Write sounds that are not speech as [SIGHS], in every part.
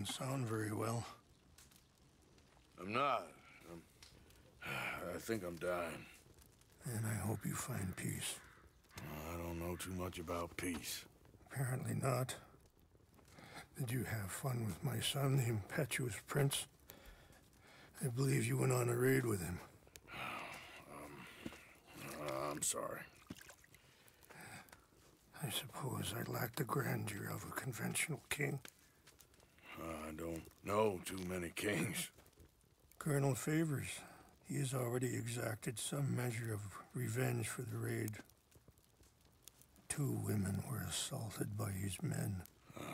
don't sound very well. I'm not. I'm, I think I'm dying. And I hope you find peace. I don't know too much about peace. Apparently not. Did you have fun with my son, the impetuous prince? I believe you went on a raid with him. Um, uh, I'm sorry. I suppose I lack the grandeur of a conventional king. I don't know too many kings. Colonel Favors, he has already exacted some measure of revenge for the raid. Two women were assaulted by his men. Um,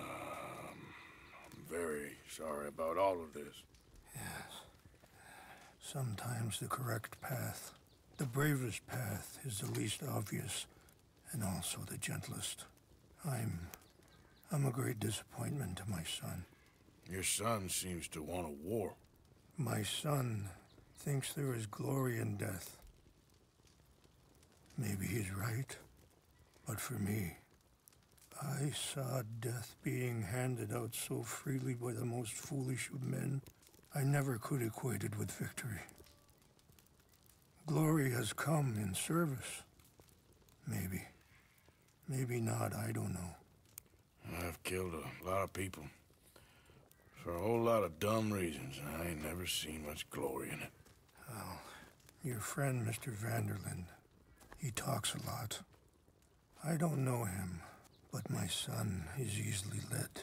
I'm very sorry about all of this. Yes. Sometimes the correct path, the bravest path, is the least obvious and also the gentlest. I'm. I'm a great disappointment to my son. Your son seems to want a war. My son thinks there is glory in death. Maybe he's right, but for me, I saw death being handed out so freely by the most foolish of men, I never could equate it with victory. Glory has come in service. Maybe. Maybe not, I don't know. I've killed a lot of people. For a whole lot of dumb reasons, I ain't never seen much glory in it. Well, your friend, Mr. Van der Linde, he talks a lot. I don't know him, but my son is easily led.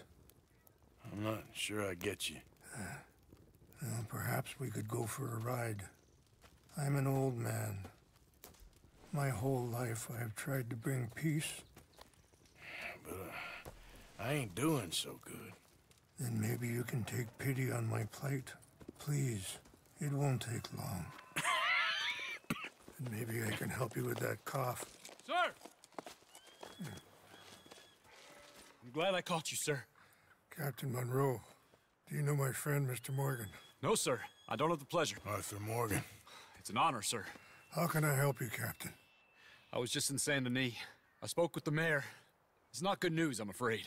I'm not sure I get you. Uh, [SIGHS] well, perhaps we could go for a ride. I'm an old man. My whole life I have tried to bring peace. [SIGHS] But uh, I ain't doing so good. Then maybe you can take pity on my plight. Please, it won't take long. [COUGHS] and maybe I can help you with that cough. Sir! Hmm. I'm glad I caught you, sir. Captain Monroe, do you know my friend, Mr. Morgan? No, sir. I don't have the pleasure. Arthur Morgan. It's an honor, sir. How can I help you, Captain? I was just in Saint Denis. I spoke with the mayor. It's not good news, I'm afraid.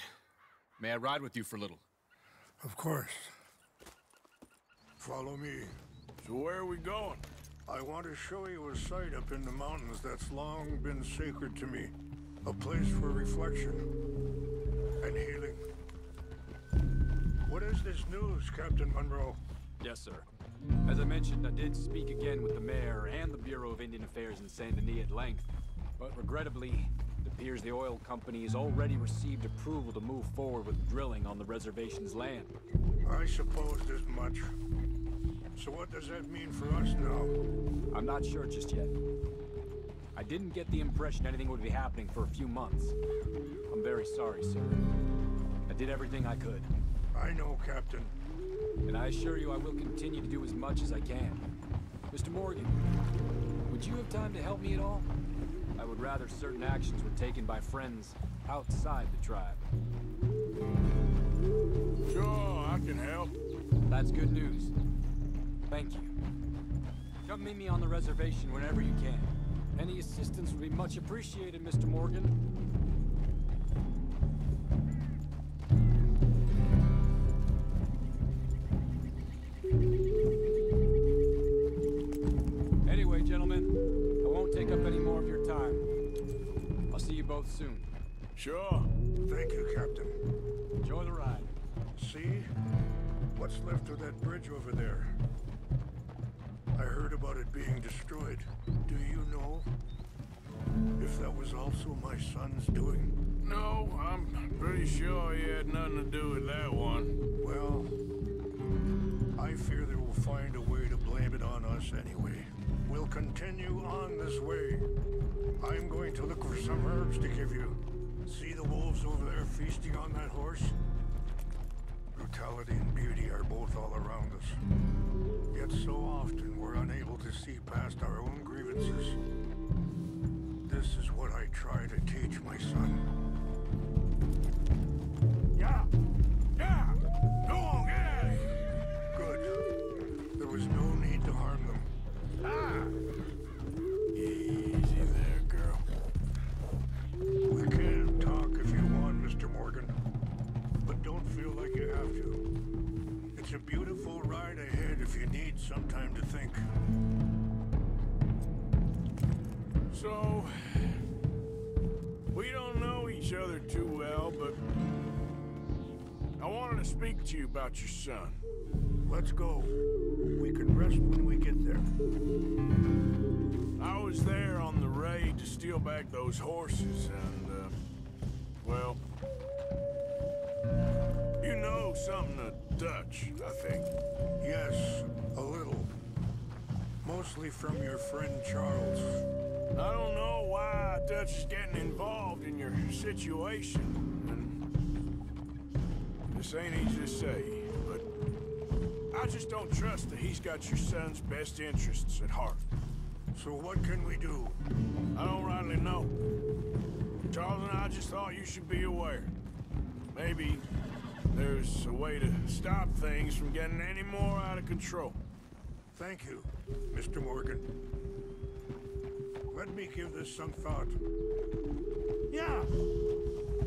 May I ride with you for a little? Of course. Follow me. So where are we going? I want to show you a site up in the mountains that's long been sacred to me. A place for reflection and healing. What is this news, Captain Monroe? Yes, sir. As I mentioned, I did speak again with the mayor and the Bureau of Indian Affairs in Saint Denis at length. But regrettably, it appears the oil company has already received approval to move forward with drilling on the reservation's land. I supposed as much. So what does that mean for us now? I'm not sure just yet. I didn't get the impression anything would be happening for a few months. I'm very sorry, sir. I did everything I could. I know, Captain. And I assure you I will continue to do as much as I can. Mr. Morgan, would you have time to help me at all? Would rather certain actions were taken by friends outside the tribe. Sure, I can help. That's good news. Thank you. Come meet me on the reservation whenever you can. Any assistance would be much appreciated, Mr. Morgan. Both soon. Sure. Thank you, Captain. Enjoy the ride. See? What's left of that bridge over there? I heard about it being destroyed. Do you know if that was also my son's doing? No, I'm pretty sure he had nothing to do with that one. Well, I fear they will find a way to blame it on us anyway. We'll continue on this way. I'm going to look for some herbs to give you. See the wolves over there feasting on that horse? Brutality and beauty are both all around us. Yet so often we're unable to see past our own grievances. This is what I try to teach my son. Yeah! To you about your son. Let's go. We can rest when we get there. I was there on the raid to steal back those horses, and, uh, well, you know something of Dutch, I think. Yes, a little. Mostly from your friend Charles. I don't know why Dutch is getting involved in your situation, this ain't easy to say, but I just don't trust that he's got your son's best interests at heart. So what can we do? I don't rightly know. Charles and I just thought you should be aware. Maybe there's a way to stop things from getting any more out of control. Thank you, Mr. Morgan. Let me give this some thought. Yeah!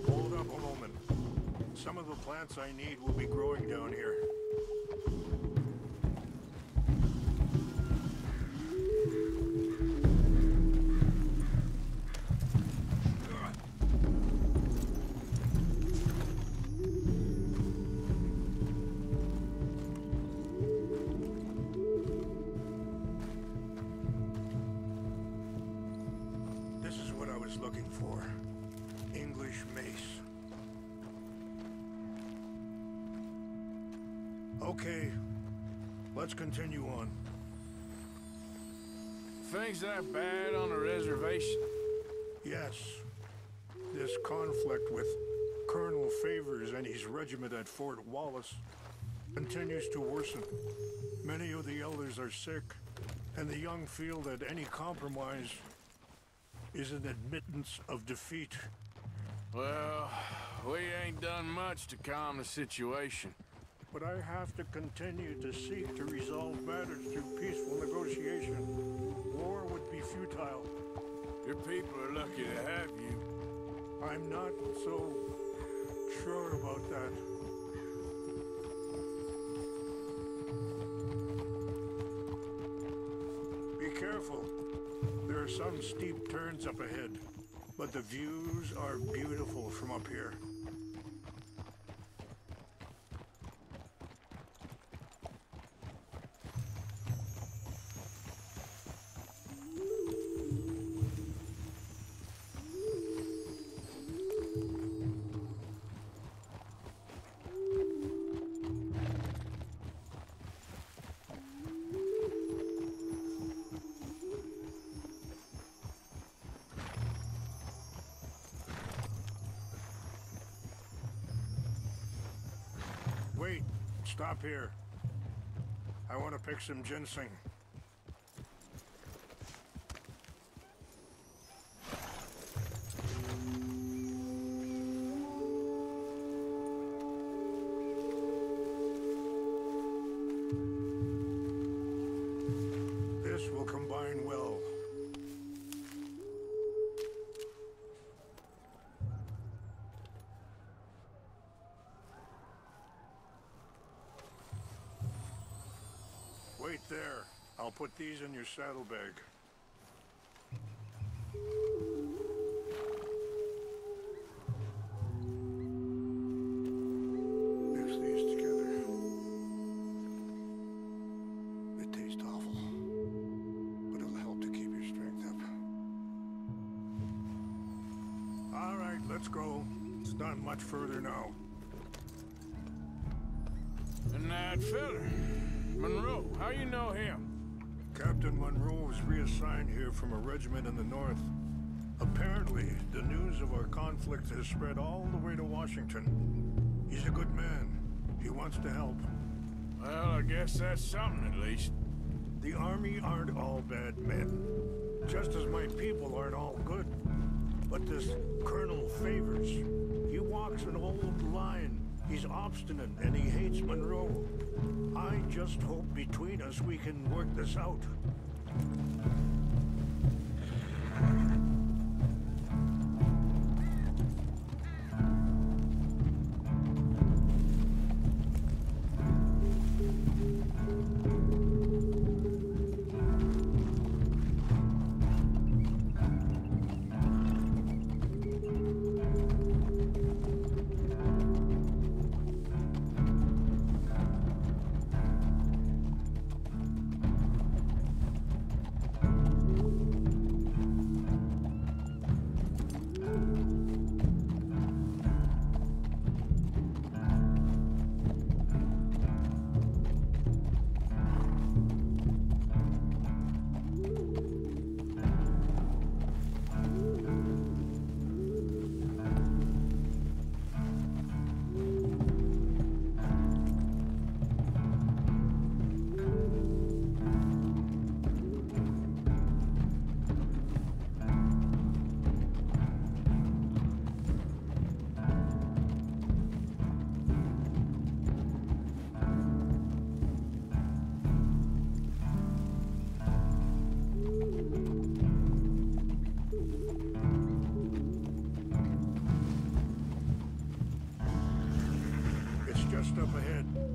Hold up a moment. Some of the plants I need will be growing down here. Okay, let's continue on. Things that bad on the reservation? Yes, this conflict with Colonel Favors and his regiment at Fort Wallace continues to worsen. Many of the elders are sick, and the young feel that any compromise is an admittance of defeat. Well, we ain't done much to calm the situation. But I have to continue to seek to resolve matters through peaceful negotiation. War would be futile. Your people are lucky to have you. I'm not so sure about that. Be careful. There are some steep turns up ahead, but the views are beautiful from up here. Stop here. I want to pick some ginseng. Put these in your saddlebag. Mix these together. It tastes awful, but it'll help to keep your strength up. All right, let's go. It's not much further now. And uh, that fella, Monroe, how you know him? Captain Monroe was reassigned here from a regiment in the north. Apparently, the news of our conflict has spread all the way to Washington. He's a good man. He wants to help. Well, I guess that's something at least. The army aren't all bad men. Just as my people aren't all good. But this Colonel Favors, he walks an old line. He's obstinate and he hates Monroe. I just hope between us we can work this out. Just up ahead.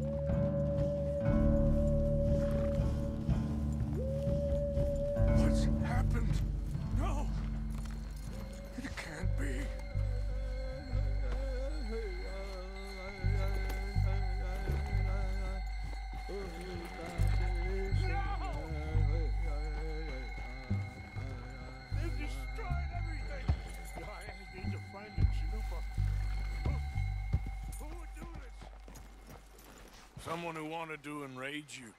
Someone who wanted to enrage you.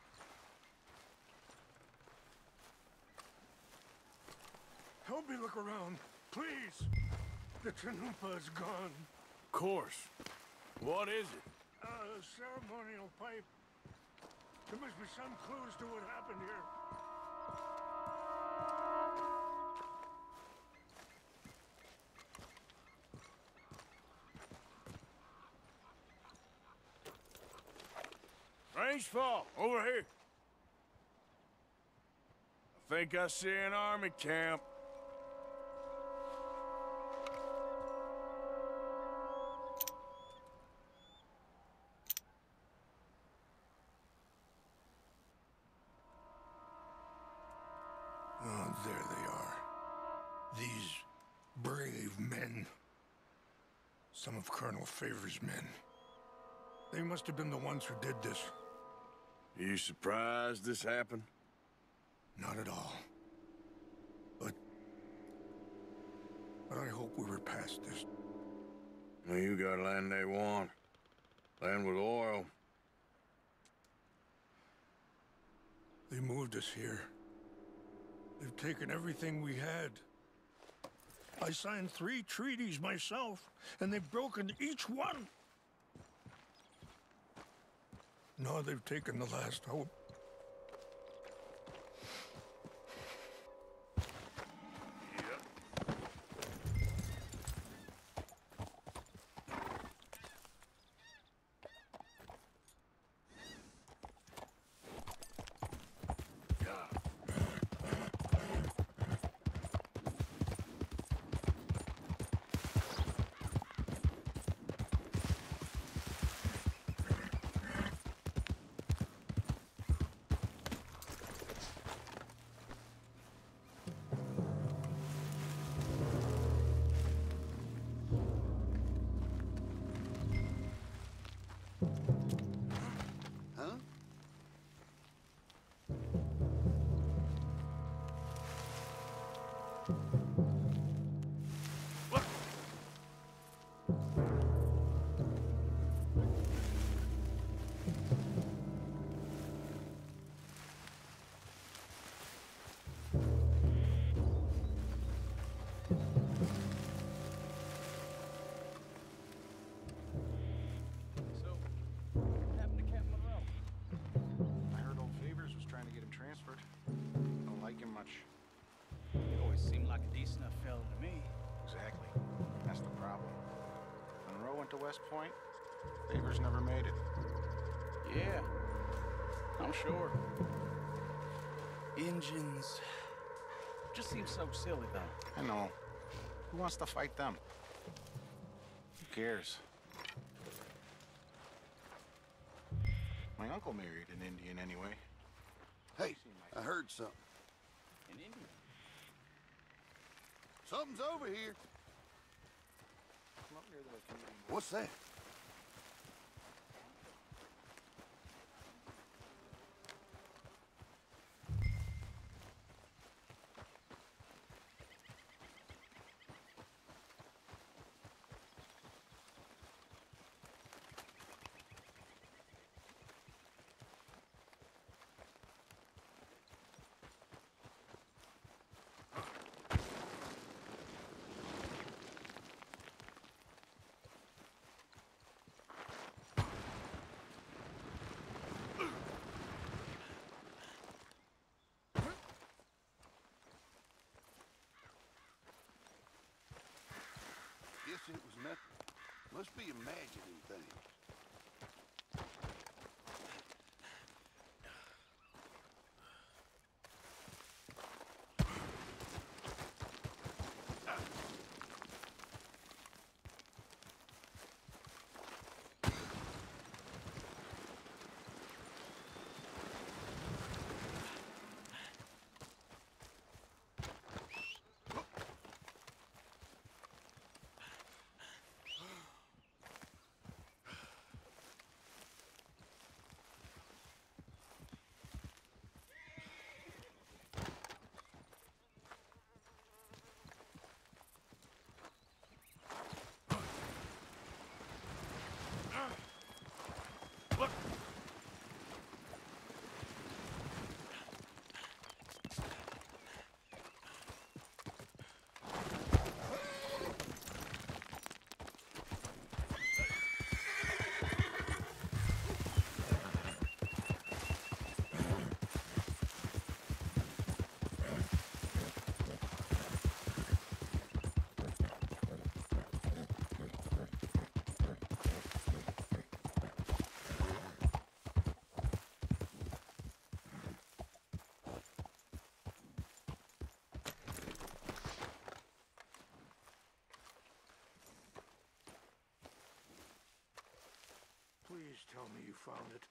Help me look around, please. The Chanupa is gone. Of course. What is it? A ceremonial pipe. There must be some clues to what happened here. Fall, over here. I think I see an army camp. Oh, there they are. These brave men. Some of Colonel Favor's men. They must have been the ones who did this. You surprised this happened? Not at all. But... But I hope we were past this. Well, you got land they want. Land with oil. They moved us here. They've taken everything we had. I signed three treaties myself, and they've broken each one. Now they've taken the last hope. To West Point. Favors never made it. Yeah, I'm sure. Engines. Just seems so silly, though. I know. Who wants to fight them? Who cares? My uncle married an Indian anyway. Hey, I heard something. An Indian. Something's over here. What's that? Guess it was nothing. Must be imagining things. Please tell me you found it.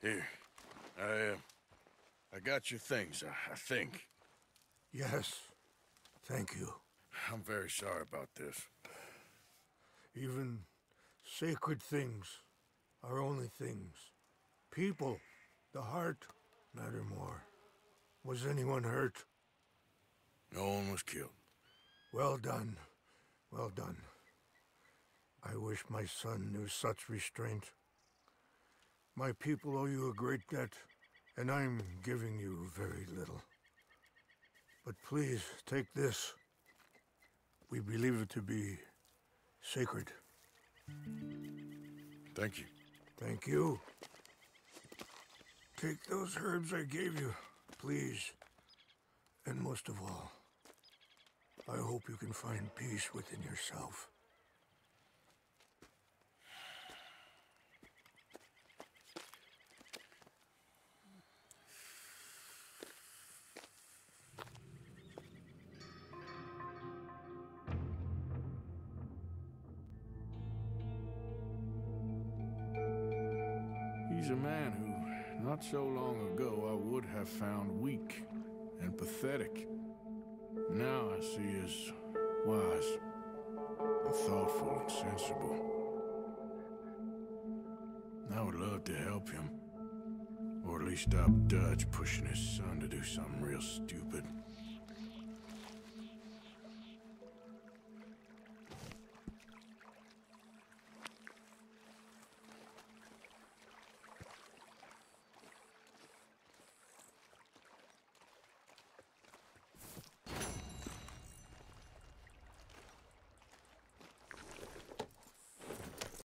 Here. I, uh, I got your things, I, I think. Yes. Thank you. I'm very sorry about this. Even sacred things are only things. People, the heart, matter more. Was anyone hurt? No one was killed. Well done. Well done. I wish my son knew such restraint. My people owe you a great debt, and I'm giving you very little. But please, take this. We believe it to be sacred. Thank you. Thank you. Take those herbs I gave you, please. And most of all, I hope you can find peace within yourself. He's a man who, not so long ago, I would have found weak and pathetic. Now I see as wise and thoughtful and sensible. I would love to help him. Or at least stop Dutch pushing his son to do something real stupid.